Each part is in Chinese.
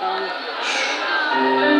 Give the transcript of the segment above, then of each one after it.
Um.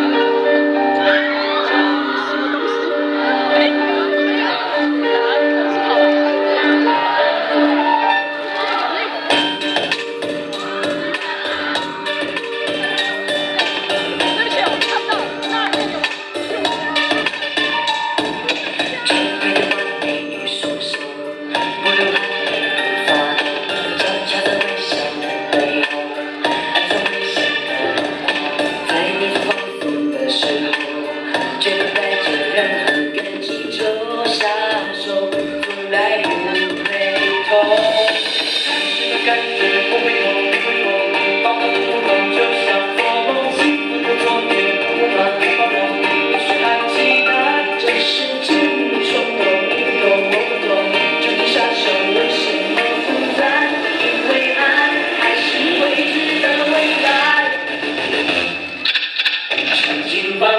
invite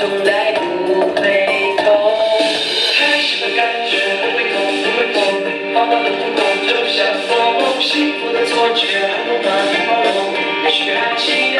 从来不回头，开始的感觉不会痛，不会痛。恍惚的冲动就像风，幸福的错觉无法形容。也许爱情。